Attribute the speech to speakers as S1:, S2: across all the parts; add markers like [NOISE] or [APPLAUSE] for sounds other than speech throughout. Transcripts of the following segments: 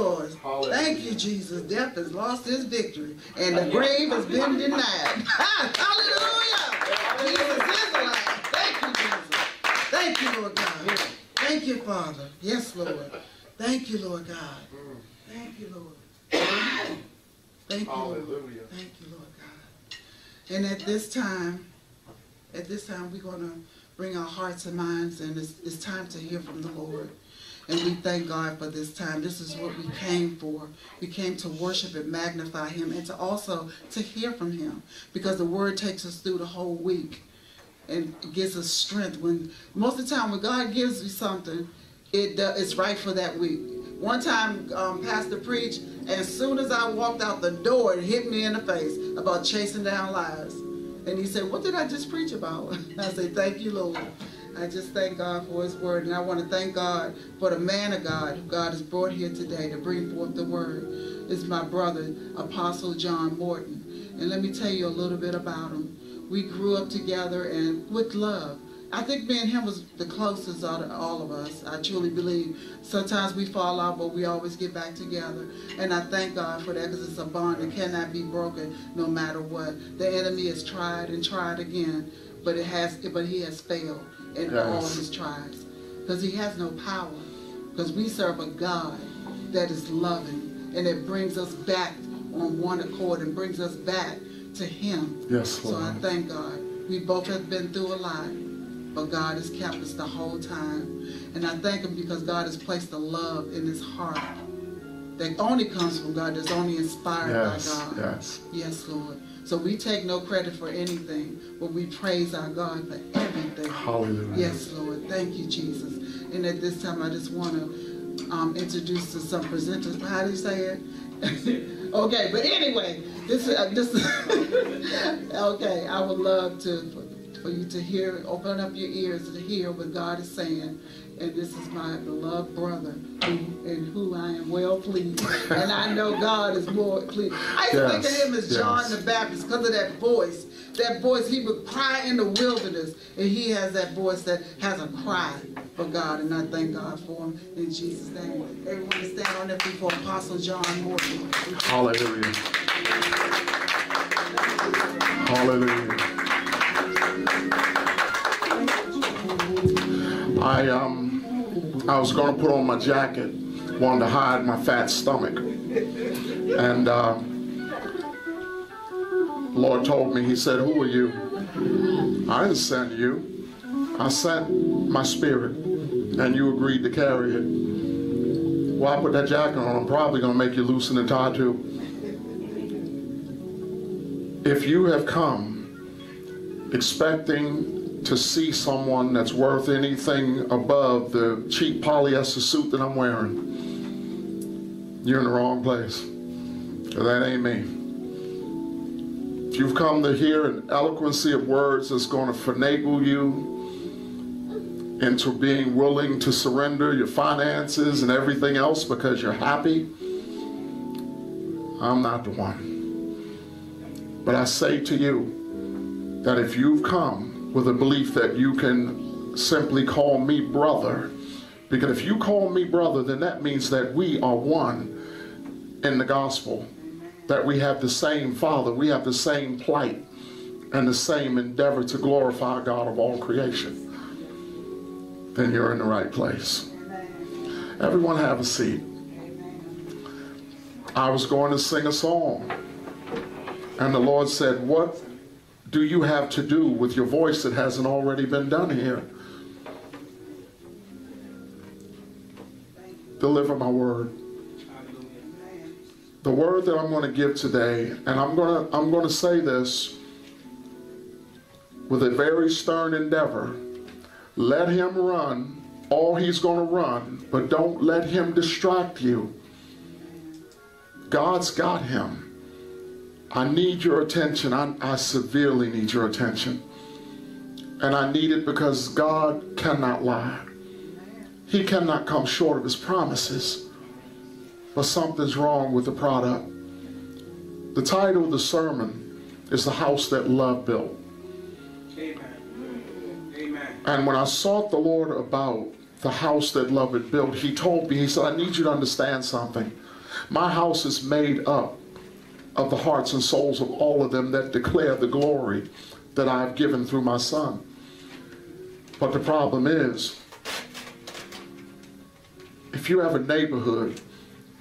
S1: Lord. Thank you, Jesus. Death has lost its victory, and the grave has been denied. [LAUGHS] Hallelujah! Jesus is alive. Thank you, Jesus. Thank you, Lord God. Thank you, Father. Yes, Lord. Thank you, Lord God. Thank you, Lord. Thank you, Lord. Thank you, Lord God. And at this time, at this time, we're going to bring our hearts and minds, and it's, it's time to hear from the Lord. And we thank God for this time. This is what we came for. We came to worship and magnify Him, and to also to hear from Him, because the Word takes us through the whole week, and gives us strength. When most of the time, when God gives you something, it uh, it's right for that week. One time, um, Pastor preached, and as soon as I walked out the door, it hit me in the face about chasing down lies. And he said, What did I just preach about? [LAUGHS] I said, Thank you, Lord. I just thank God for his word. And I want to thank God for the man of God who God has brought here today to bring forth the word. It's my brother, Apostle John Morton. And let me tell you a little bit about him. We grew up together and with love. I think me and him was the closest out of all of us. I truly believe. Sometimes we fall out, but we always get back together. And I thank God for that because it's a bond that cannot be broken no matter what. The enemy has tried and tried again, but it has, but he has failed
S2: Yes.
S1: all his tries because he has no power. Because we serve a God that is loving and it brings us back on one accord and brings us back to him.
S2: Yes, Lord.
S1: So I thank God. We both have been through a lot, but God has kept us the whole time. And I thank Him because God has placed a love in His heart that only comes from God, that's only inspired
S2: Yes,
S1: by God.
S2: yes.
S1: Yes, Lord. So we take no credit for anything, but we praise our God for everything.
S2: Hallelujah.
S1: Yes, Lord. Thank you, Jesus. And at this time, I just want to um, introduce to some presenters. How do you say it? [LAUGHS] okay, but anyway, this is uh, this. [LAUGHS] okay, I would love to for, for you to hear, open up your ears to hear what God is saying. And this is my beloved brother, who, in who I am well pleased. [LAUGHS] And I know God is more pleased. I used to think of him as John
S2: yes.
S1: the Baptist because of that voice. That voice, he would cry in the wilderness, and he has that voice that has a cry for God, and I thank God for him in Jesus' name. Everyone stand on their feet for Apostle John Morton.
S2: Hallelujah. Hallelujah. I um I was gonna put on my jacket, wanted to hide my fat stomach. And uh, Lord told me, He said, Who are you? I didn't send you. I sent my spirit, and you agreed to carry it. Well, I put that jacket on, I'm probably going to make you loosen the tie too. If you have come expecting to see someone that's worth anything above the cheap polyester suit that I'm wearing, you're in the wrong place. That ain't me. If you've come to hear an eloquency of words that's going to finagle you into being willing to surrender your finances and everything else because you're happy, I'm not the one. But I say to you that if you've come with a belief that you can simply call me brother, because if you call me brother, then that means that we are one in the gospel, that we have the same Father, we have the same plight, and the same endeavor to glorify God of all creation then you're in the right place. Everyone have a seat. I was going to sing a song, and the Lord said, What do you have to do with your voice that hasn't already been done here? Deliver my word. The word that I'm going to give today, and I'm going to I'm going to say this with a very stern endeavor. Let him run all he's going to run, but don't let him distract you. God's got him. I need your attention. I, I severely need your attention. And I need it because God cannot lie. He cannot come short of his promises. But something's wrong with the product. The title of the sermon is The House That Love Built.
S3: Amen. Amen.
S2: And when I sought the Lord about the house that love had built, he told me, he said, I need you to understand something. My house is made up of the hearts and souls of all of them that declare the glory that I've given through my son. But the problem is, if you have a neighborhood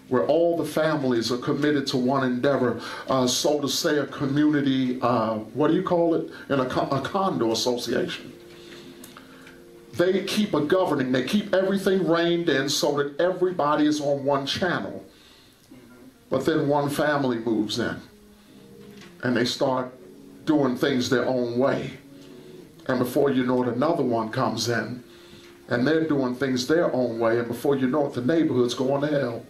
S2: where all the families are committed to one endeavor, uh, so to say, a community, uh, what do you call it? In a, a condo association. They keep a governing, they keep everything reined in so that everybody is on one channel. But then one family moves in and they start doing things their own way. And before you know it, another one comes in and they're doing things their own way. And before you know it, the neighborhood's going to hell.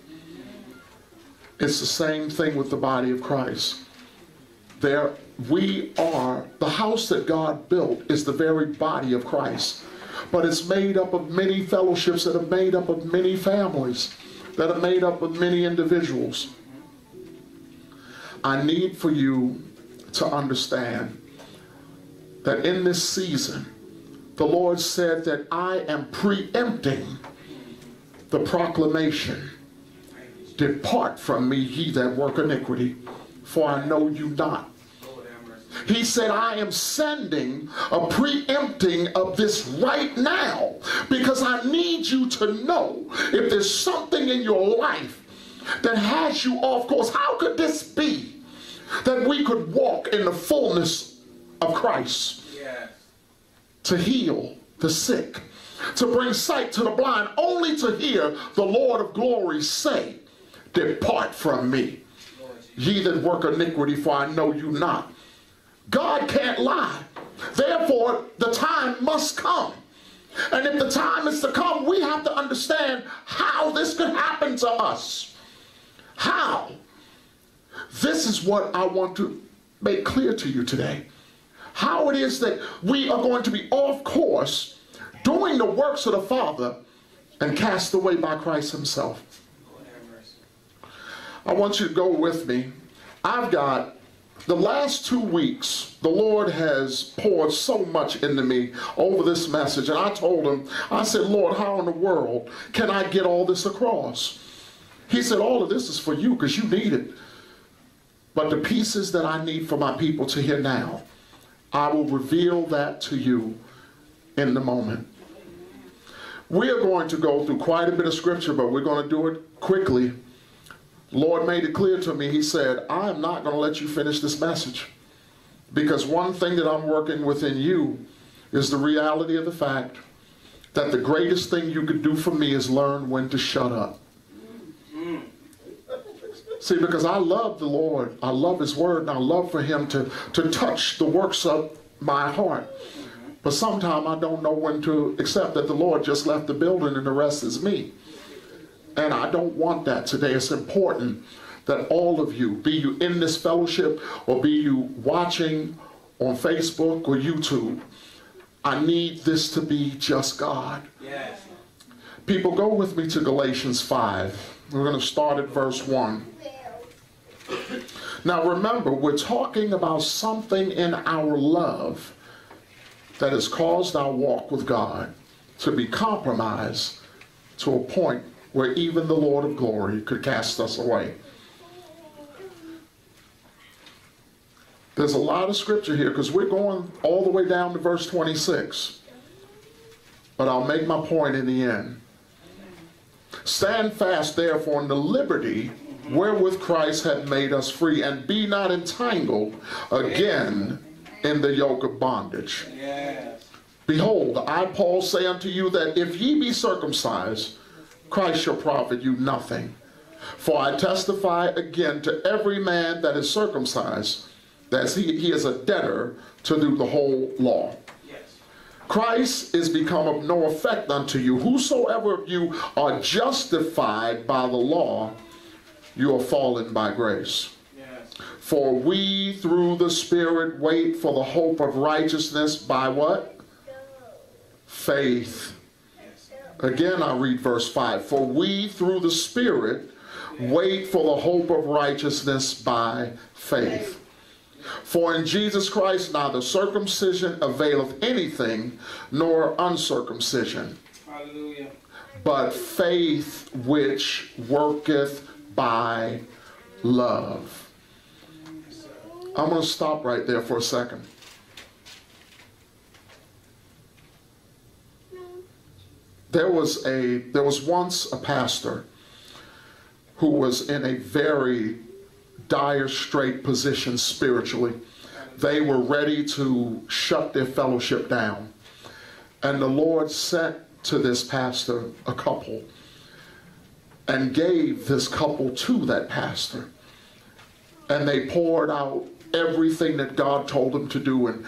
S2: It's the same thing with the body of Christ. There, we are, the house that God built is the very body of Christ. But it's made up of many fellowships that are made up of many families, that are made up of many individuals. I need for you to understand that in this season, the Lord said that I am preempting the proclamation Depart from me, ye that work iniquity, for I know you not. He said, I am sending a preempting of this right now because I need you to know if there's something in your life that has you off course. How could this be that we could walk in the fullness of Christ yes. to heal the sick, to bring sight to the blind, only to hear the Lord of glory say, Depart from me, ye that work iniquity, for I know you not. God can't lie. Therefore, the time must come. And if the time is to come, we have to understand how this could happen to us. How? This is what I want to make clear to you today. How it is that we are going to be off course doing the works of the Father and cast away by Christ himself. I want you to go with me. I've got the last two weeks, the Lord has poured so much into me over this message. And I told him, I said, Lord, how in the world can I get all this across? He said, all of this is for you because you need it. But the pieces that I need for my people to hear now, I will reveal that to you in the moment. We are going to go through quite a bit of scripture, but we're going to do it quickly. Lord made it clear to me, he said, I am not going to let you finish this message. Because one thing that I'm working within you is the reality of the fact that the greatest thing you could do for me is learn when to shut up. See, because I love the Lord, I love His Word, and I love for Him to, to touch the works of my heart. But sometimes I don't know when to accept that the Lord just left the building and the rest is me. And I don't want that today. It's important that all of you, be you in this fellowship or be you watching on Facebook or YouTube, I need this to be just God. Yes. People, go with me to Galatians 5. We're going to start at verse 1. Now remember, we're talking about something in our love that has caused our walk with God to be compromised to a point where even the Lord of glory could cast us away. There's a lot of scripture here because we're going all the way down to verse 26. But I'll make my point in the end. Stand fast, therefore, in the liberty wherewith Christ hath made us free, and be not entangled again in the yoke of bondage. Behold, I, Paul, say unto you that if ye be circumcised, Christ shall profit you nothing. For I testify again to every man that is circumcised that he, he is a debtor to do the whole law. Christ is become of no effect unto you. Whosoever of you are justified by the law, you are fallen by grace. Yes. For we through the Spirit wait for the hope of righteousness by what? Faith. Again, I read verse 5. For we through the Spirit wait for the hope of righteousness by faith. For in Jesus Christ neither circumcision availeth anything, nor uncircumcision. Hallelujah. But faith which worketh by love. I'm going to stop right there for a second. There was a there was once a pastor who was in a very dire strait position spiritually. They were ready to shut their fellowship down. And the Lord sent to this pastor a couple and gave this couple to that pastor. And they poured out everything that God told them to do. And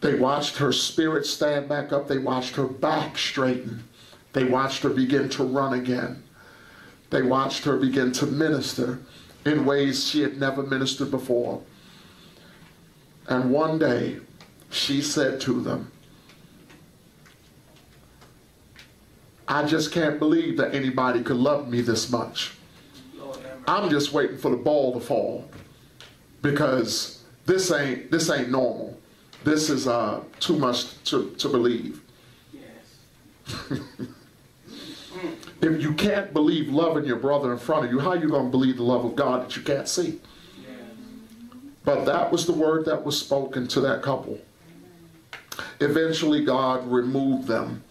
S2: they watched her spirit stand back up. They watched her back straighten. They watched her begin to run again. They watched her begin to minister in ways she had never ministered before. And one day, she said to them, I just can't believe that anybody could love me this much. I'm just waiting for the ball to fall because this ain't this ain't normal. This is uh, too much to, to believe. Yes. [LAUGHS] if you can't believe loving your brother in front of you, how are you going to believe the love of God that you can't see? But that was the word that was spoken to that couple. Eventually, God removed them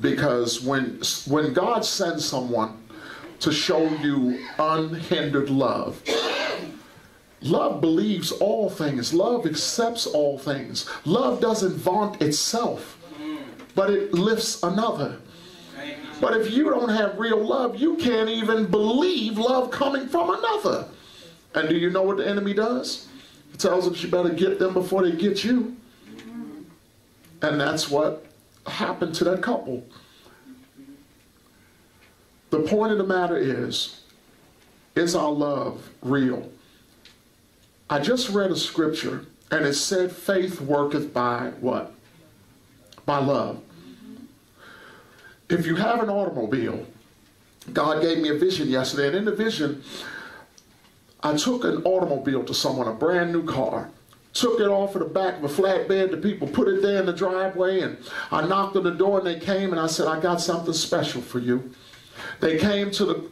S2: because when when God sends someone to show you unhindered love, love believes all things. Love accepts all things. Love doesn't vaunt itself, but it lifts another. But if you don't have real love, you can't even believe love coming from another. And do you know what the enemy does? He tells them you better get them before they get you. And that's what happened to that couple. The point of the matter is, is our love real? I just read a scripture and it said faith worketh by what? By love. If you have an automobile, God gave me a vision yesterday, and in the vision, I took an automobile to someone, a brand new car, took it off of the back of a flatbed. The people put it there in the driveway, and I knocked on the door, and they came, and I said, I got something special for you. They came to the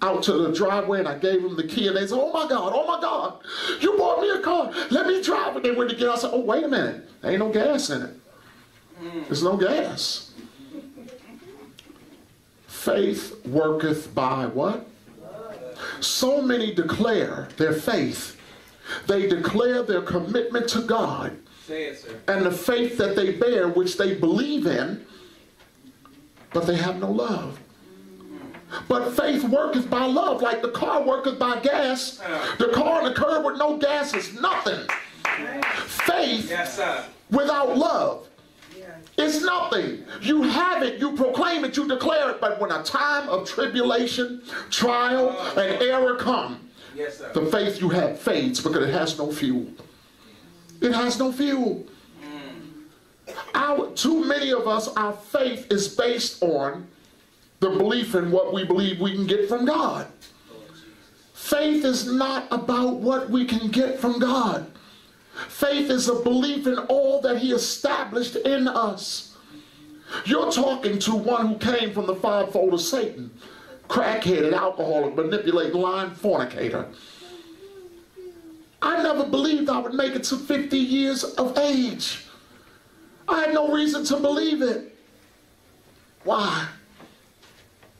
S2: out to the driveway and I gave them the key and they said, oh my God, oh my God, you bought me a car. Let me drive it. They went to get I said, oh, wait a minute. There ain't no gas in it. There's no gas. Faith worketh by what? So many declare their faith. They declare their commitment to God it, and the faith that they bear, which they believe in, but they have no love. But faith worketh by love, like the car worketh by gas. The car on the curb with no gas is nothing. Faith without love is nothing. You have it, you proclaim it, you declare it, but when a time of tribulation, trial, and error come, the faith you have fades because it has no fuel. It has no fuel. Our, too many of us, our faith is based on the belief in what we believe we can get from God. Faith is not about what we can get from God. Faith is a belief in all that he established in us. You're talking to one who came from the fivefold of Satan. Crackheaded, alcoholic, manipulating, lying, fornicator. I never believed I would make it to 50 years of age. I had no reason to believe it. Why?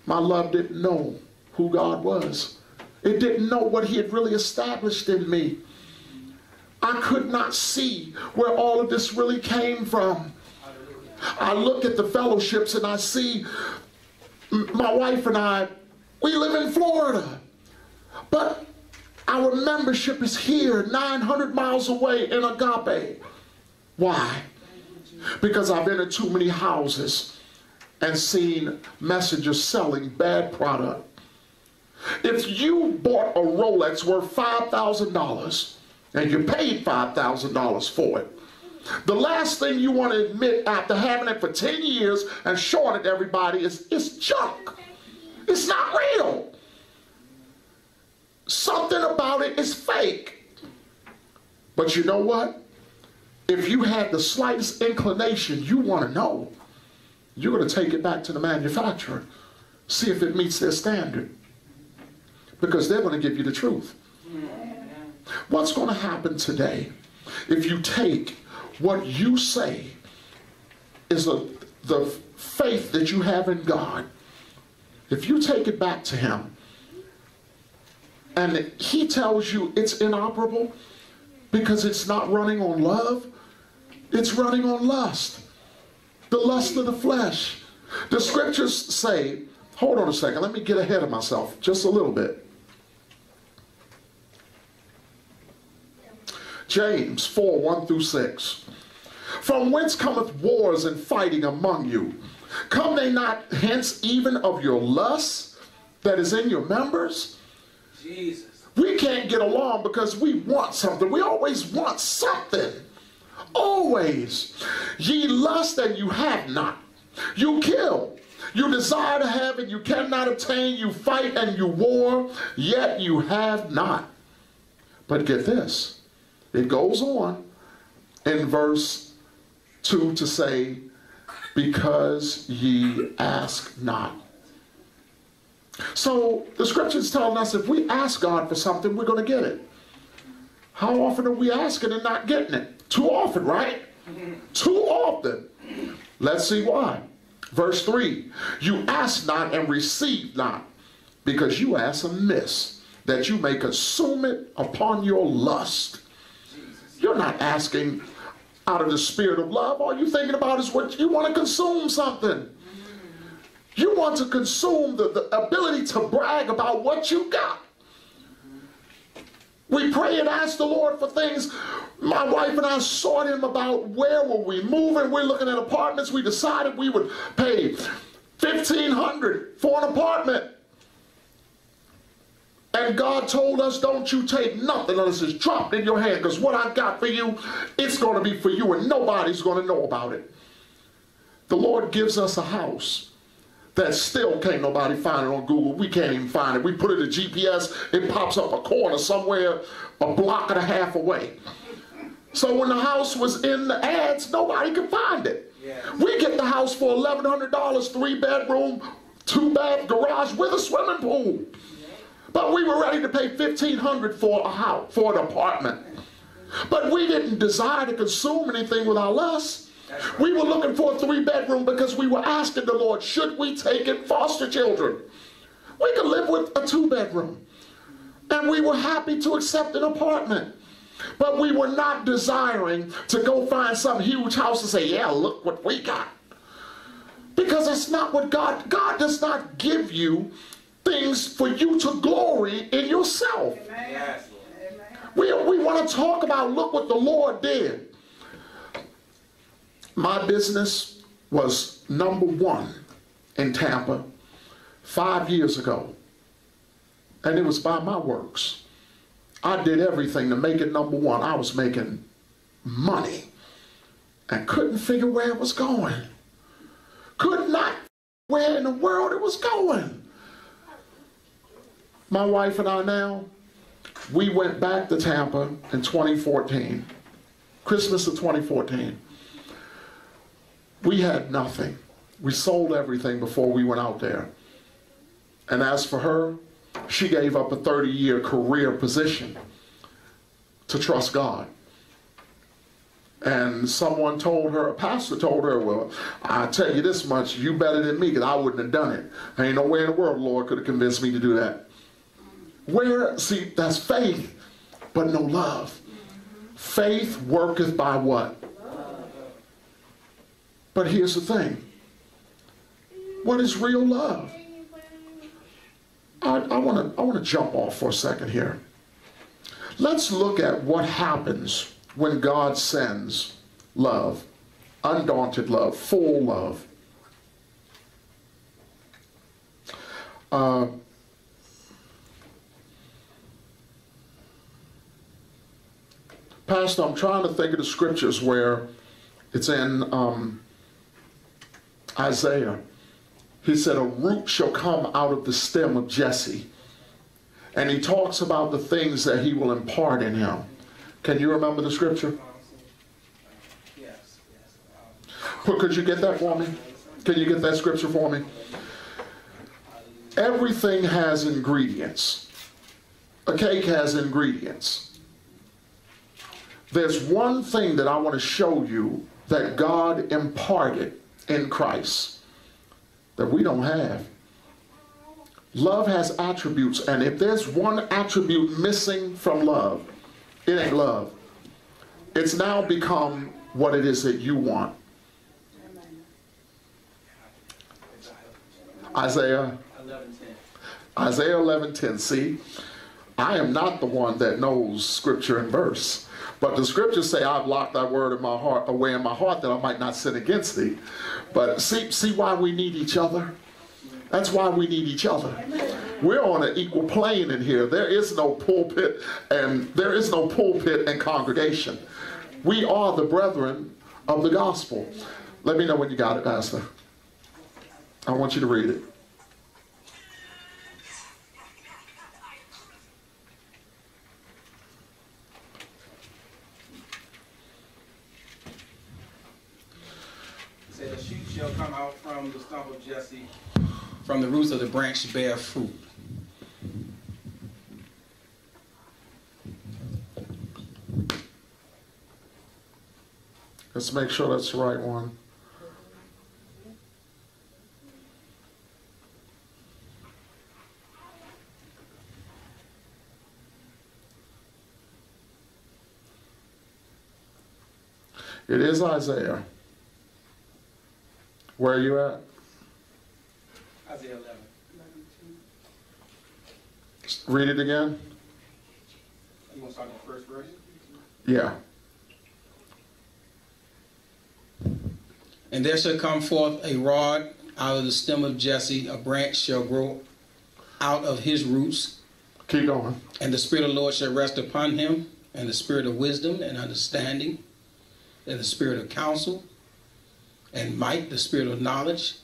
S2: My love didn't know who God was. It didn't know what he had really established in me. I could not see where all of this really came from. I look at the fellowships and I see my wife and I, we live in Florida. But our membership is here, 900 miles away in Agape. Why? Because I've been in too many houses and seen messengers selling bad product. If you bought a Rolex worth $5,000 and you paid $5,000 for it. The last thing you want to admit after having it for 10 years and showing it to everybody is it's junk. It's not real. Something about it is fake. But you know what? If you had the slightest inclination, you want to know, you're going to take it back to the manufacturer, see if it meets their standard. because they're going to give you the truth. What's going to happen today if you take what you say is a, the faith that you have in God, if you take it back to Him and He tells you it's inoperable because it's not running on love, it's running on lust, the lust of the flesh. The scriptures say, hold on a second, let me get ahead of myself just a little bit. James 4 1 through 6. From whence cometh wars and fighting among you? Come they not hence even of your lust that is in your members? Jesus. We can't get along because we want something. We always want something. Always. Ye lust and you have not. You kill. You desire to have and you cannot obtain. You fight and you war, yet you have not. But get this. It goes on in verse 2 to say, because ye ask not. So the scriptures telling us if we ask God for something, we're going to get it. How often are we asking and not getting it? Too often, right? Too often. Let's see why. Verse 3 You ask not and receive not, because you ask amiss, that you may consume it upon your lust. You're not asking out of the spirit of love. All you're thinking about is what you want to consume something. You want to consume the, the ability to brag about what you got. We pray and ask the Lord for things. My wife and I sought him about where were we moving. We're looking at apartments. We decided we would pay 1500 for an apartment. And God told us, don't you take nothing unless it's dropped in your hand, because what I got for you, it's going to be for you, and nobody's going to know about it. The Lord gives us a house that still can't nobody find it on Google. We can't even find it. We put it in GPS, it pops up a corner somewhere a block and a half away. So when the house was in the ads, nobody could find it. We get the house for $1,100, three bedroom, two bath garage with a swimming pool. But we were ready to pay 1500 for a house, for an apartment. But we didn't desire to consume anything with our lust. We were looking for a three bedroom because we were asking the Lord, should we take in foster children? We could live with a two bedroom. And we were happy to accept an apartment. But we were not desiring to go find some huge house and say, yeah, look what we got. Because it's not what God, God does not give you things for you to glory in yourself. Yes. We, we want to talk about, look what the Lord did. My business was number one in Tampa five years ago. And it was by my works. I did everything to make it number one. I was making money and couldn't figure where it was going. Could not where in the world it was going my wife and I now, we went back to Tampa in 2014, Christmas of 2014. We had nothing. We sold everything before we went out there. And as for her, she gave up a 30 year career position to trust God. And someone told her, a pastor told her, Well, I tell you this much, you better than me, because I wouldn't have done it. Ain't no way in the world, Lord, could have convinced me to do that. Where, see, that's faith, but no love. Faith worketh by what? But here's the thing. What is real love? I want to I want to jump off for a second here. Let's look at what happens when God sends love, undaunted love, full love. Uh, Pastor, I'm trying to think of the scriptures where it's in um, Isaiah. He said, A root shall come out of the stem of Jesse. And he talks about the things that he will impart in him. Can you remember the scripture? Yes. Could you get that for me? Can you get that scripture for me? Everything has ingredients. a cake has ingredients. There's one thing that I want to show you that God imparted in Christ that we don't have. Love has attributes, and if there's one attribute missing from love, it ain't love. It's now become what it is that you want. Isaiah 11:10. Isaiah 11:10. See, I am not the one that knows scripture and verse. But the scriptures say, I've locked thy word in my heart away in my heart that I might not sin against thee. But see, see why we need each other? That's why we need each other. We're on an equal plane in here. There is no pulpit and there is no pulpit and congregation. We are the brethren of the gospel. Let me know when you got it, Pastor. I want you to read it.
S3: Say a shoot shall come out from the stump of Jesse, from the roots of the branch bear fruit.
S2: Let's make sure that's the right one. It is Isaiah. Where are you at?
S3: Isaiah 11.
S2: Read it again.
S3: You want to start the first verse?
S2: Yeah.
S3: And there shall come forth a rod out of the stem of Jesse, a branch shall grow out of his roots,
S2: Keep going.
S3: and the Spirit of the Lord shall rest upon him, and the Spirit of wisdom and understanding, and the Spirit of counsel and might, the Spirit of knowledge,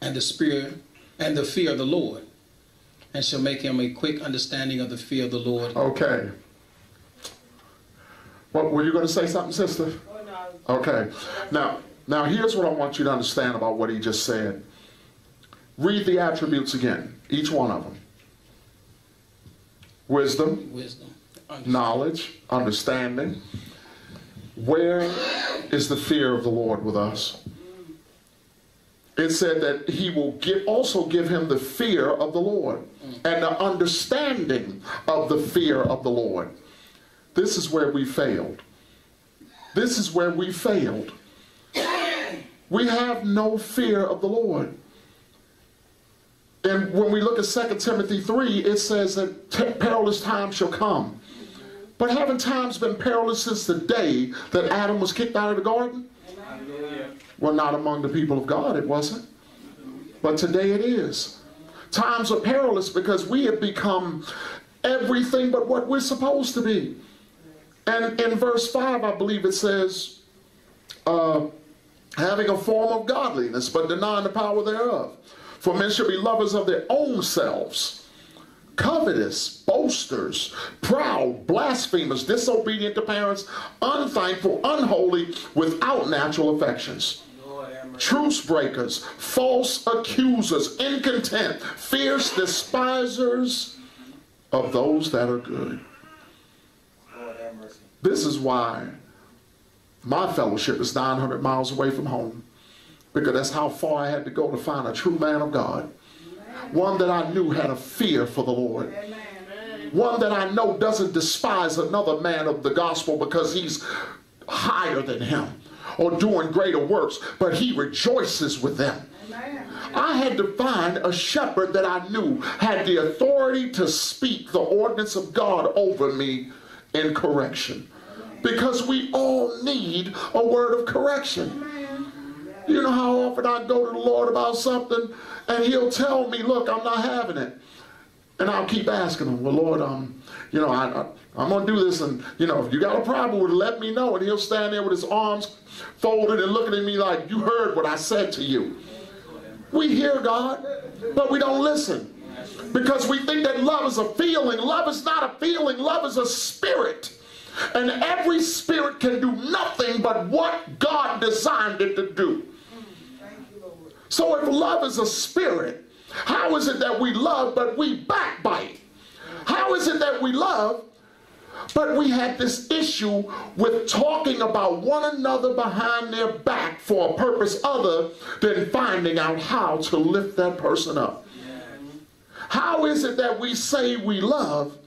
S3: and the Spirit and the fear of the Lord, and shall make him a quick understanding of the fear of the Lord.
S2: Okay. What were you going to say something, sister? Oh, okay. Now, now here's what I want you to understand about what he just said. Read the attributes again, each one of them. Wisdom,
S3: Wisdom.
S2: knowledge, understanding. Where is the fear of the Lord with us? It said that he will give, also give him the fear of the Lord and the understanding of the fear of the Lord. This is where we failed. This is where we failed. We have no fear of the Lord. And when we look at 2 Timothy 3, it says that perilous times shall come. But haven't times been perilous since the day that Adam was kicked out of the garden? Well, not among the people of God, it wasn't. But today it is. Times are perilous because we have become everything but what we're supposed to be. And in verse 5, I believe it says, uh, having a form of godliness, but denying the power thereof. For men shall be lovers of their own selves, covetous, boasters, proud, blasphemers, disobedient to parents, unthankful, unholy, without natural affections.
S3: Lord have mercy.
S2: Truce breakers, false accusers, incontent, fierce despisers of those that are good.
S3: Lord have mercy.
S2: This is why my fellowship is 900 miles away from home. Because that's how far I had to go to find a true man of God. One that I knew had a fear for the Lord. One that I know doesn't despise another man of the gospel because he's higher than him or doing greater works, but he rejoices with them. I had to find a shepherd that I knew had the authority to speak the ordinance of God over me in correction. Because we all need a word of correction. You know how often I go to the Lord about something and he'll tell me, look, I'm not having it. And I'll keep asking him, well, Lord, um, you know, I, I, I'm going to do this. And, you know, if you got a problem with it, let me know. And he'll stand there with his arms folded and looking at me like, you heard what I said to you. We hear God, but we don't listen. Because we think that love is a feeling. Love is not a feeling, love is a spirit. And every spirit can do nothing but what God designed it to do. So if love is a spirit, how is it that we love but we backbite? How is it that we love, but we had this issue with talking about one another behind their back for a purpose other than finding out how to lift that person up? How is it that we say we love,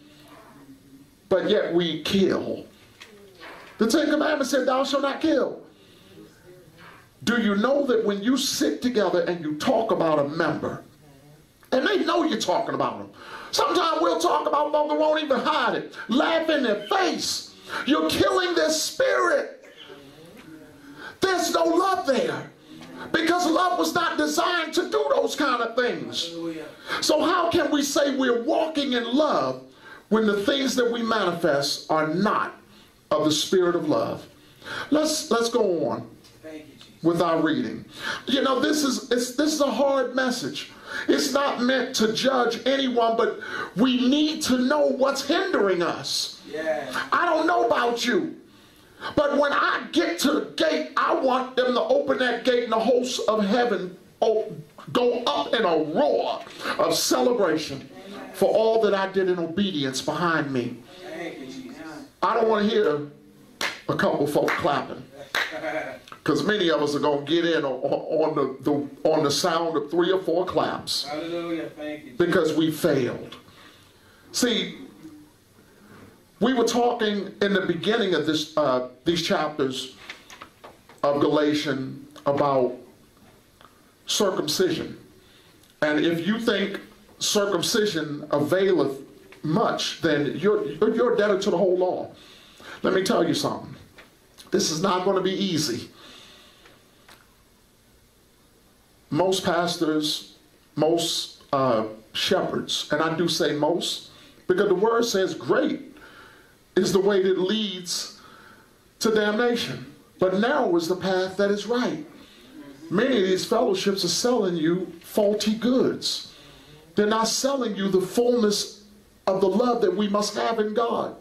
S2: but yet we kill? The Ten Commandments said, Thou shalt not kill. Do you know that when you sit together and you talk about a member, and they know you're talking about them, sometimes we'll talk about them, they won't even hide it, laugh in their face. You're killing their spirit. There's no love there. Because love was not designed to do those kind of things. So, how can we say we're walking in love when the things that we manifest are not of the spirit of love? Let's let's go on with our reading. You know, this is this is a hard message. It's not meant to judge anyone, but we need to know what's hindering us. Yeah. I don't know about you. But when I get to the gate, I want them to open that gate and the hosts of heaven go up in a roar of celebration for all that I did in obedience behind me. I don't want to hear a couple folk clapping. [LAUGHS] Because many of us are going to get in on, on the, the, on the sound of three or four claps. Hallelujah. Thank you. Because we failed. See, we were talking in the beginning of this, uh, these chapters of Galatians about circumcision. And if you think circumcision availeth much, then you're, you're debtor to the whole law. Let me tell you something. This is not going to be easy. Most pastors, most uh, shepherds, and I do say most, because the word says great is the way that leads to damnation. But narrow is the path that is right. Many of these fellowships are selling you faulty goods. They're not selling you the fullness of the love that we must have in God.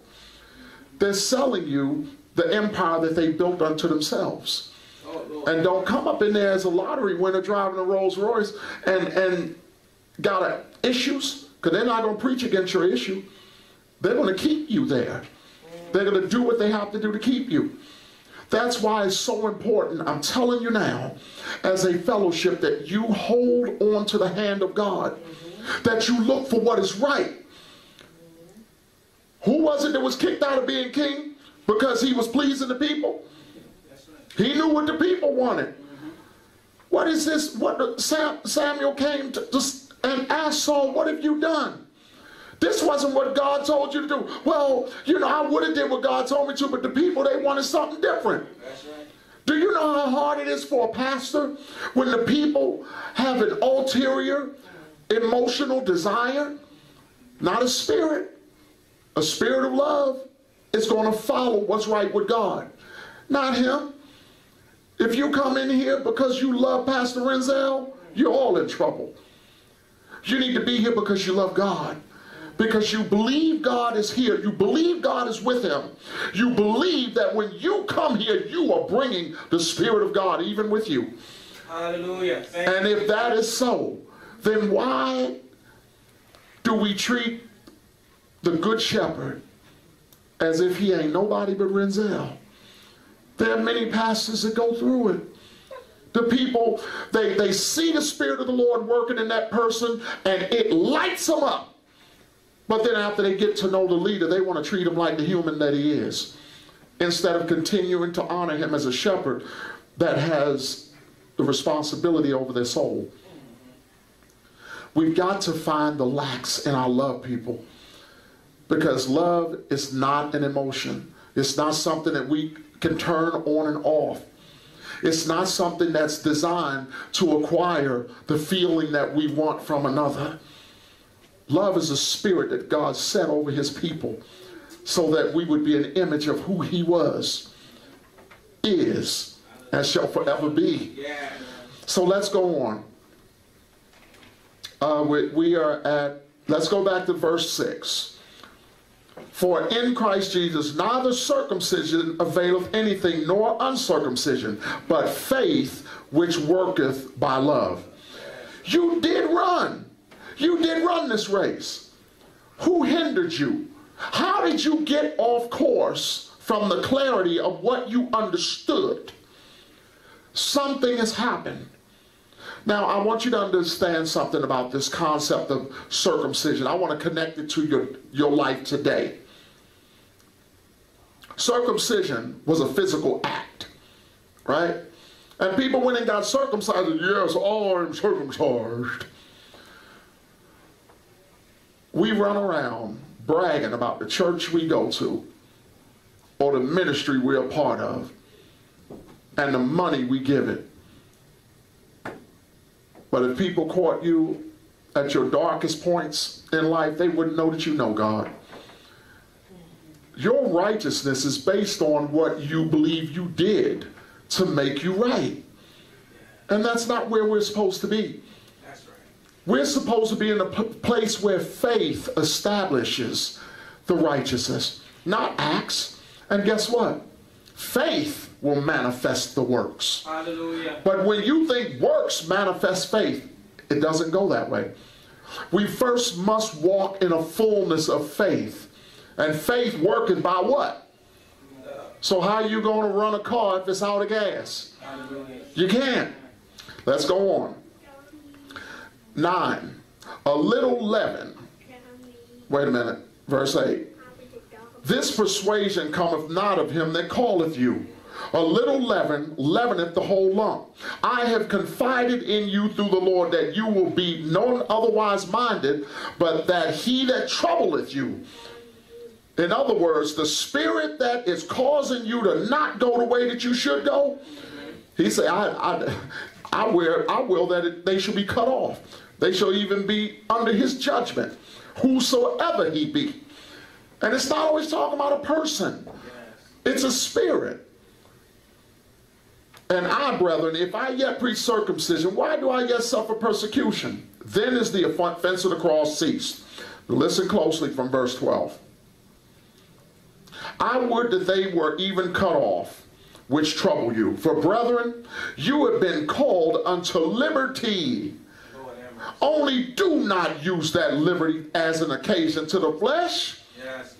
S2: They're selling you the empire that they built unto themselves. And don't come up in there as a lottery winner driving a Rolls Royce and, and got a, issues, because they're not going to preach against your issue. They're going to keep you there. They're going to do what they have to do to keep you. That's why it's so important, I'm telling you now, as a fellowship, that you hold on to the hand of God, that you look for what is right. Who was it that was kicked out of being king? Because he was pleasing the people? He knew what the people wanted. What is this? What Samuel came to, to and asked Saul, what have you done? This wasn't what God told you to do. Well, you know, I would have did what God told me to, but the people, they wanted something different. Right. Do you know how hard it is for a pastor when the people have an ulterior emotional desire, not a spirit, a spirit of love is going to follow what's right with God, not him. If you come in here because you love Pastor Renzall, you're all in trouble. You need to be here because you love God because you believe God is here. You believe God is with him. You believe that when you come here, you are bringing the Spirit of God even with you. Hallelujah. Thank and if that is so, then why do we treat the Good Shepherd as if he ain't nobody but Renzall? There are many pastors that go through it. The people, they, they see the Spirit of the Lord working in that person and it lights them up. But then after they get to know the leader, they want to treat him like the human that he is. Instead of continuing to honor him as a shepherd that has the responsibility over their soul. We've got to find the lacks in our love, people. Because love is not an emotion. It's not something that we can turn on and off. It's not something that's designed to acquire the feeling that we want from another. Love is a spirit that God set over his people so that we would be an image of who he was, is, and shall forever be. So let's go on. Uh, we, we are at, let's go back to verse 6. For in Christ Jesus neither circumcision availeth anything nor uncircumcision, but faith which worketh by love. You did run. You did run this race. Who hindered you? How did you get off course from the clarity of what you understood? Something has happened. Now, I want you to understand something about this concept of circumcision. I want to connect it to your, your life today. Circumcision was a physical act, right? And people went and got circumcised. Yes, I'm circumcised. We run around bragging about the church we go to or the ministry we're a part of and the money we give it. But if people caught you at your darkest points in life, they wouldn't know that you know God. Your righteousness is based on what you believe you did to make you right. And that's not where we're supposed to be. Right. We're supposed to be in a place where faith establishes the righteousness, not acts. And guess what? Faith will manifest the works. Hallelujah. But when you think works manifest faith, it doesn't go that way. We first must walk in a fullness of faith. And faith working by what? So how are you going to run a car if it's out of gas? You can't. Let's go on. Nine. A little leaven. Wait a minute. Verse 8. This persuasion cometh not of him that calleth you. A little leaven leaveneth the whole lump. I have confided in you through the Lord that you will be none otherwise minded, but that he that troubleth you. In other words, the spirit that is causing you to not go the way that you should go, he said, I, I, I, will, I will that it, they shall be cut off. They shall even be under his judgment, whosoever he be. And it's not always talking about a person. It's a spirit. And I, brethren, if I yet preach circumcision, why do I yet suffer persecution? Then is the offense of the cross ceased. Listen closely from verse 12. I would that they were even cut off, which trouble you. For brethren, you have been called unto liberty. Only do not use that liberty as an occasion to the flesh, yes,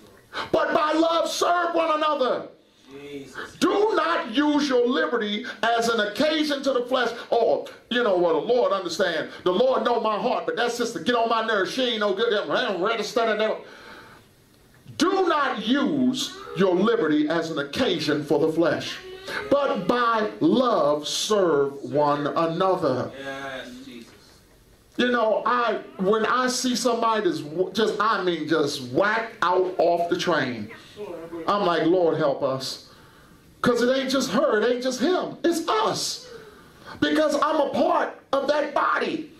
S2: but by love serve one another. Jesus. Do not use your liberty as an occasion to the flesh. Oh, you know what? the Lord understand. The Lord know my heart, but that sister get on my nerves. She ain't no good. I ain't ready to stand there. Do not use your liberty as an occasion for the flesh, but by love serve one another. Yes, Jesus. You know, I when I see somebody that's just, I mean, just whacked out off the train, I'm like, Lord, help us. Because it ain't just her, it ain't just him, it's us. Because I'm a part of that body.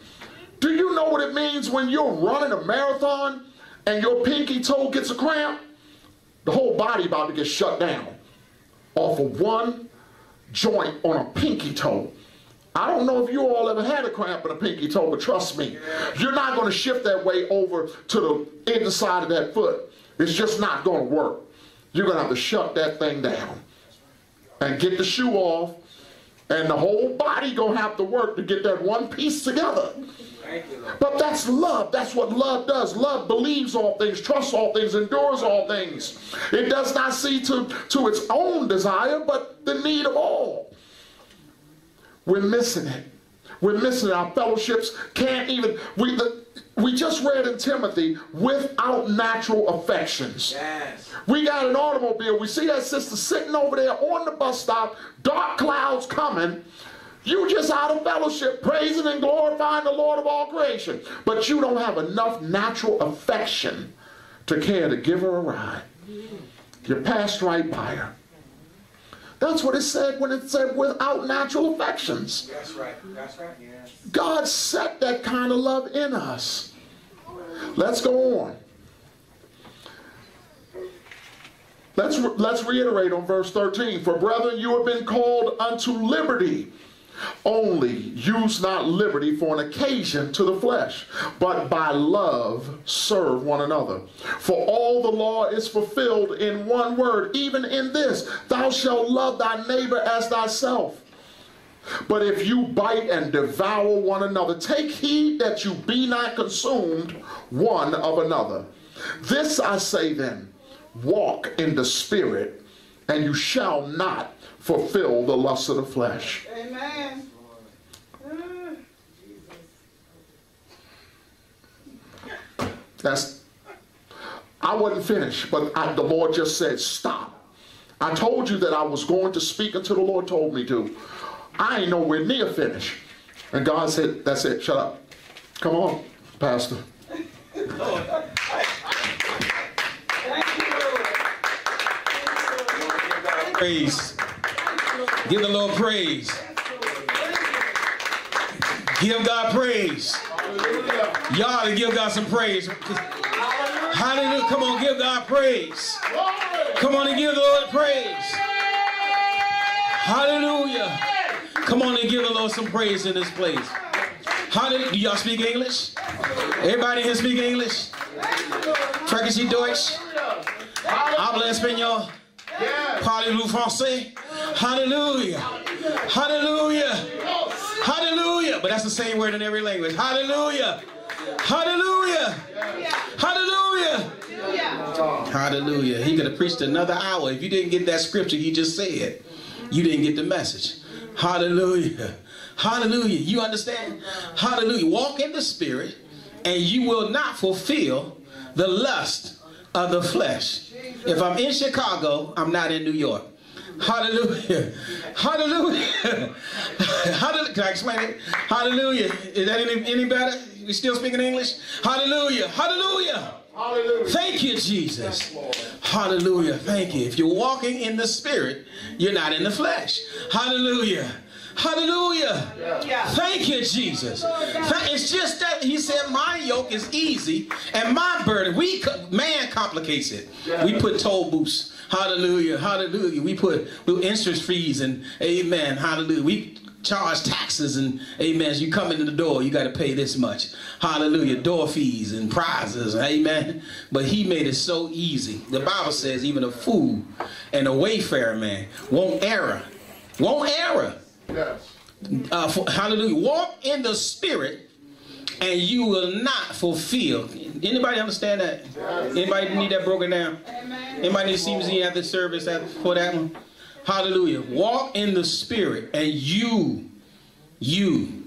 S2: Do you know what it means when you're running a marathon and your pinky toe gets a cramp? The whole body about to get shut down off of one joint on a pinky toe. I don't know if you all ever had a cramp in a pinky toe, but trust me, you're not going to shift that way over to the inside of that foot. It's just not going to work. You're going to have to shut that thing down and get the shoe off, and the whole body going to have to work to get that one piece together. But that's love. That's what love does. Love believes all things, trusts all things, endures all things. It does not see to, to its own desire, but the need of all. We're missing it. We're missing it. Our fellowships can't even. We, the, we just read in Timothy, without natural affections. Yes. We got an automobile. We see that sister sitting over there on the bus stop, dark clouds coming. You just out of fellowship, praising and glorifying the Lord of all creation. But you don't have enough natural affection to care to give her a ride. You passed right by her. That's what it said when it said without natural affections. That's right. That's right. Yes. God set that kind of love in us. Let's go on. Let's, let's reiterate on verse 13. For brethren, you have been called unto liberty. Only use not liberty for an occasion to the flesh, but by love serve one another. For all the law is fulfilled in one word, even in this Thou shalt love thy neighbor as thyself. But if you bite and devour one another, take heed that you be not consumed one of another. This I say then walk in the Spirit, and you shall not fulfill the lust of the flesh.
S1: Amen.
S2: That's I wasn't finished, but I, the Lord just said, stop. I told you that I was going to speak until the Lord told me to. I ain't nowhere near finished. And God said, that's it, shut up. Come on, Pastor.
S3: Praise. Give the Lord praise. Give God praise. Y'all to give God some praise. Hallelujah. Come on, give God praise. Come on and give the Lord praise. Hallelujah. Come on and give the Lord some praise in this place. Hallelujah. Do y'all speak English? Everybody here speak English? Sie Deutsch? Habla español? Parlez-vous français? Hallelujah. Hallelujah. Hallelujah. But that's the same word in every language. Hallelujah. Hallelujah. Hallelujah. Hallelujah. He could have preached another hour. If you didn't get that scripture he just said, you didn't get the message. Hallelujah. Hallelujah. You understand? Uh-huh. Hallelujah. Walk in the spirit and you will not fulfill the lust of the flesh. If I'm in Chicago, I'm not in New York. Hallelujah. [LAUGHS] Hallelujah. [LAUGHS] Hallelujah. Can I explain it? Hallelujah. Is that any, any better? You still speaking English? Hallelujah. Hallelujah.
S2: Hallelujah.
S3: Thank you, Jesus. Hallelujah. Thank you. If you're walking in the spirit, you're not in the flesh. Hallelujah. Hallelujah. Thank you, Jesus. It's just that he said, My yoke is easy and my burden. We man complicates it. We put toll booths. Hallelujah. Hallelujah. We put we insurance fees and amen. Hallelujah. We charge taxes and amen. As you come into the door, you got to pay this much. Hallelujah. Door fees and prizes. Amen. But he made it so easy. The Bible says even a fool and a wayfarer man won't error. Won't error
S2: Yes.
S3: uh, for, hallelujah walk in the spirit and you will not fulfill anybody understand that anybody need that broken down anybody need to see me after service after, for that one hallelujah. Walk in the spirit and you you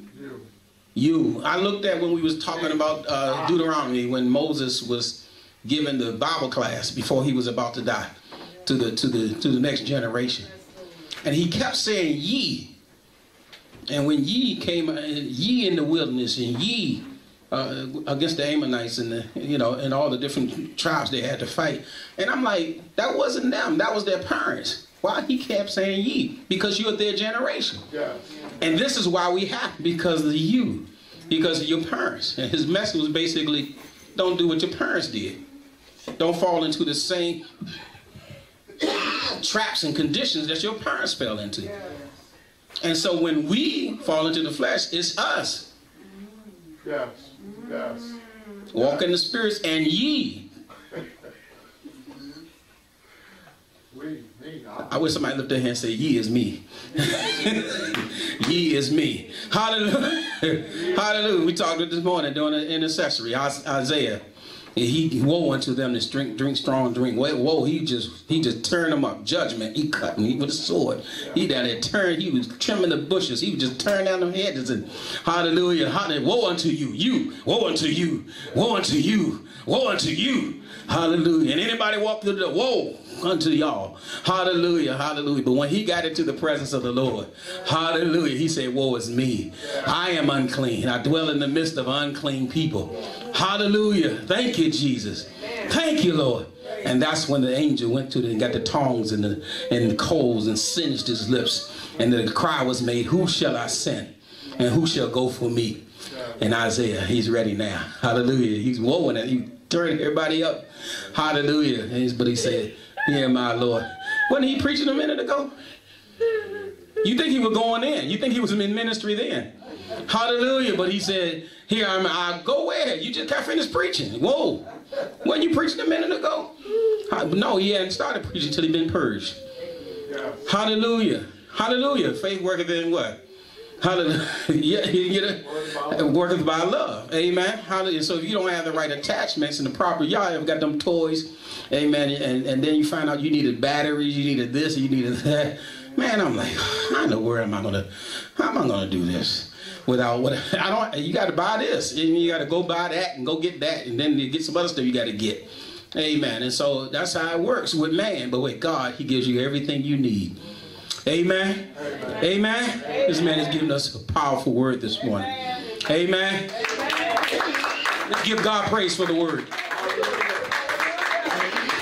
S3: you. I looked at when we was talking about uh, deuteronomy when moses was given the bible class before he was about to die to the to the to the next generation. And he kept saying ye. And when ye came, uh, ye in the wilderness, and ye uh, against the Ammonites and the, you know, and all the different tribes they had to fight, and I'm like, that wasn't them, that was their parents. Why he kept saying ye? Because you're their generation.
S2: Yes.
S3: And this is why we have, because of you, because of your parents. And his message was basically, don't do what your parents did. Don't fall into the same [COUGHS] traps and conditions that your parents fell into. And so when we fall into the flesh, it's us.
S2: Yes. Yes.
S3: Walk in the spirits and ye.
S2: We, me, I,
S3: wish somebody lift their hand and say, ye is me. [LAUGHS] ye is me. Hallelujah. Hallelujah. We talked this morning during the intercessory, Isaiah. And he woe unto them that drink, drink strong drink. Whoa, whoa, he just he just turned them up. Judgment. He cut me with a sword. He down there turned, he was trimming the bushes. He was just tearing down them hedges and hallelujah. Hallelujah. Woe unto you, you, woe unto you, woe unto you, woe unto you. Hallelujah. And anybody walk through the woe unto y'all. Hallelujah. Hallelujah. But when he got into the presence of the Lord, hallelujah, he said, Woe is me. I am unclean. I dwell in the midst of unclean people. Hallelujah. Thank you, Jesus. Thank you, Lord. And that's when the angel went to and got the tongs and the, and the coals and singed his lips. And the cry was made, Who shall I send? And who shall go for me? And Isaiah, he's ready now. Hallelujah. He's woeing it. He turned everybody up. Hallelujah. But he said, Here, my Lord. Wasn't he preaching a minute ago? You think he was going in. You think he was in ministry then. Hallelujah. But he said, Here I'm I go where? You just got finished preaching. Whoa. Wasn't you preaching a minute ago? No, he hadn't started preaching until he'd been purged. Hallelujah. Hallelujah. Faith worketh in what? Hallelujah. [LAUGHS] yeah, you know, working by love. Amen. Hallelujah. So if you don't have the right attachments and the proper, y'all have got them toys. Amen. And, and then you find out you needed batteries, you needed this, you needed that. Man, I'm like, [SIGHS] I know where am I gonna, how am I gonna do this? Without what I don't, you got to buy this, and you got to go buy that, and go get that, and then you get some other stuff you got to get. Amen. And so that's how it works with man, but with God, He gives you everything you need. Amen. Amen. Amen. This man is giving us a powerful word this morning. Amen. Let's give God praise for the word.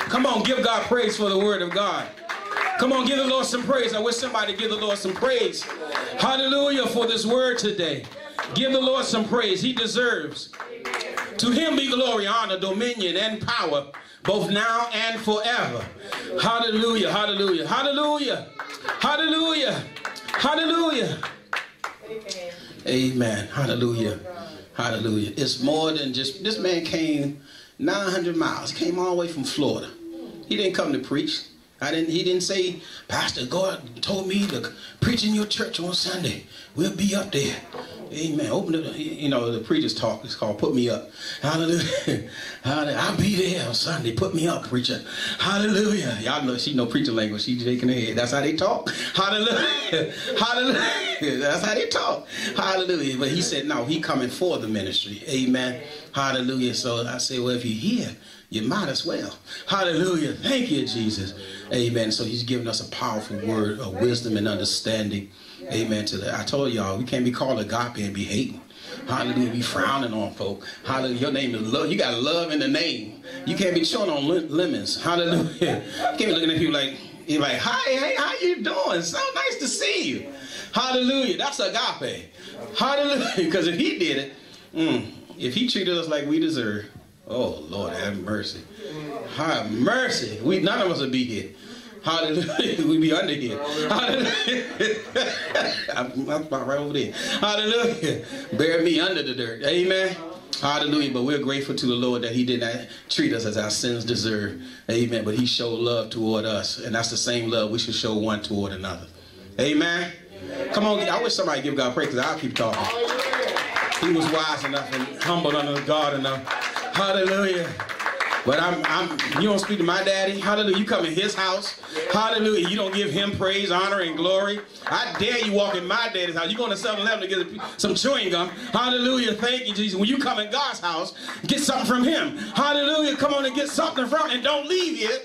S3: Come on, give God praise for the word of God. Come on, give the Lord some praise. I wish somebody give the Lord some praise. Hallelujah for this word today. Give the Lord some praise. He deserves. To him be glory, honor, dominion, and power, both now and forever. Hallelujah, hallelujah, hallelujah. Hallelujah. Hallelujah. Amen. Hallelujah. Hallelujah. It's more than just, this man came 900 miles, came all the way from Florida. He didn't come to preach. I didn't, he didn't say, Pastor God told me to preach in your church on Sunday. We'll be up there. Amen. Open it. You know, the preacher's talk is called Put Me Up. Hallelujah. [LAUGHS] Hallelujah. I'll be there on Sunday. Put me up, preacher. Hallelujah. Y'all know she know preacher language. She's shaking her head. That's how they talk. Hallelujah. [LAUGHS] Hallelujah. That's how they talk. Hallelujah. But he said, no, he coming for the ministry. Amen. Hallelujah. So I say, well, if you're here, you might as well. Hallelujah. Thank you, Jesus. Amen. So he's giving us a powerful word of wisdom and understanding. Amen. To that. I told y'all, we can't be called agape and be hating. Hallelujah. Be frowning on folk. Hallelujah. Your name is love. You got love in the name. You can't be chewing on lemons. Hallelujah. You can't be looking at people like, you're like, hi, hey, how you doing? So nice to see you. Hallelujah. That's agape. Hallelujah. [LAUGHS] Because if he did it, mm, if he treated us like we deserve, oh Lord, have mercy. Have mercy. We none of us would be here. Hallelujah. [LAUGHS] we be under here. Hallelujah. [LAUGHS] I'm, I'm right over there. Hallelujah. Bear me under the dirt. Amen. Hallelujah. But we're grateful to the Lord that He did not treat us as our sins deserve. Amen. But He showed love toward us. And that's the same love we should show one toward another. Amen. Come on. I wish somebody give God praise because I'll keep talking. He was wise enough and humble under God enough. Hallelujah. But I'm, I'm, you don't speak to my daddy. Hallelujah. You come in his house. Hallelujah. You don't give him praise, honor, and glory. I dare you walk in my daddy's house. You going to 7-Eleven to get some chewing gum. Hallelujah. Thank you, Jesus. When you come in God's house, get something from him. Hallelujah. Come on and get something from him. And don't leave here.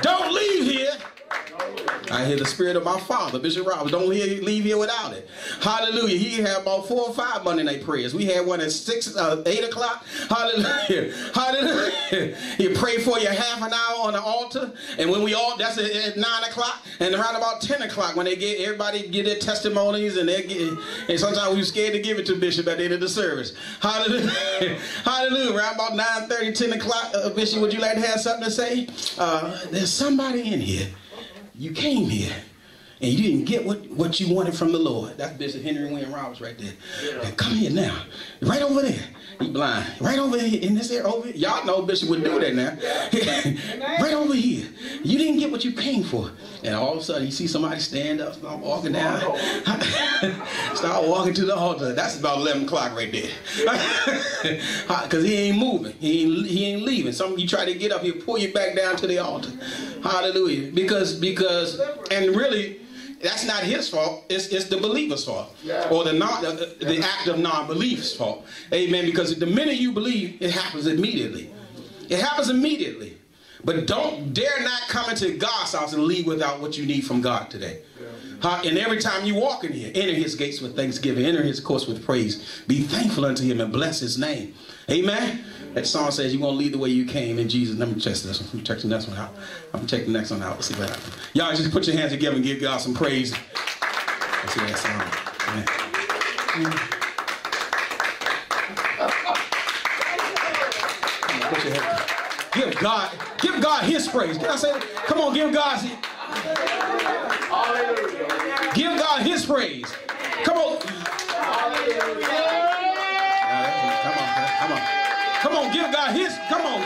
S3: Don't leave here I hear the spirit of my father, Bishop Roberts. Don't leave here without it. Hallelujah. He had about four or five Monday night prayers. We had one at six, uh, eight o'clock. Hallelujah. [LAUGHS] Hallelujah. He prayed for you half an hour on the altar. And when we all, that's at nine o'clock. And around about 10 o'clock when they get, everybody get their testimonies and they get, and sometimes we were scared to give it to Bishop at the end of the service. Hallelujah. [LAUGHS] Hallelujah. Around about 9 30, 10 o'clock, uh, Bishop, would you like to have something to say? Uh, there's somebody in here you came here and you didn't get what, what you wanted from the Lord. That's Bishop Henry William Roberts right there. Yeah. come here now. Right over there. He blind. Right over here in this area over here. Y'all know Bishop would do that now. [LAUGHS] right over here. You didn't get what you came for. And all of a sudden you see somebody stand up, start walking down. [LAUGHS] start walking to the altar. That's about 11 o'clock right there. [LAUGHS] Because he ain't moving. He ain't, he ain't leaving. Some of you try to get up, he'll pull you back down to the altar. Hallelujah. Because, because, and really, that's not his fault. It's, it's the believer's fault. Yeah. Or the, non, the, the act of non-belief's fault. Amen. Because the minute you believe, it happens immediately. It happens immediately. But don't dare not come into God's house and leave without what you need from God today. Yeah. and every time you walk in here, enter his gates with thanksgiving, enter his courts with praise. Be thankful unto him and bless his name. Amen. That song says you're gonna lead the way you came in Jesus. Let me check this one. Let me check the next one out. I'm gonna check the next one out. Let's see what happens. Y'all just put your hands together and give God some praise. Let's see that song. Yeah. Give God, give God his praise. Can I say it? Come on, give God Give God his praise. Come on. Come on, come on. Come on, give God his. Come on.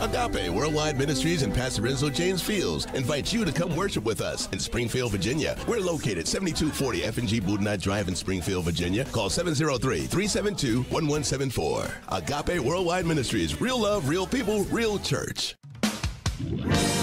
S4: Agape Worldwide Ministries and Pastor Renzall James Fields invite you to come worship with us in Springfield, Virginia. We're located 7240 F&G Boudinot Drive in Springfield, Virginia. Call 703-372-1174. Agape Worldwide Ministries. Real love, real people, real church. Yeah.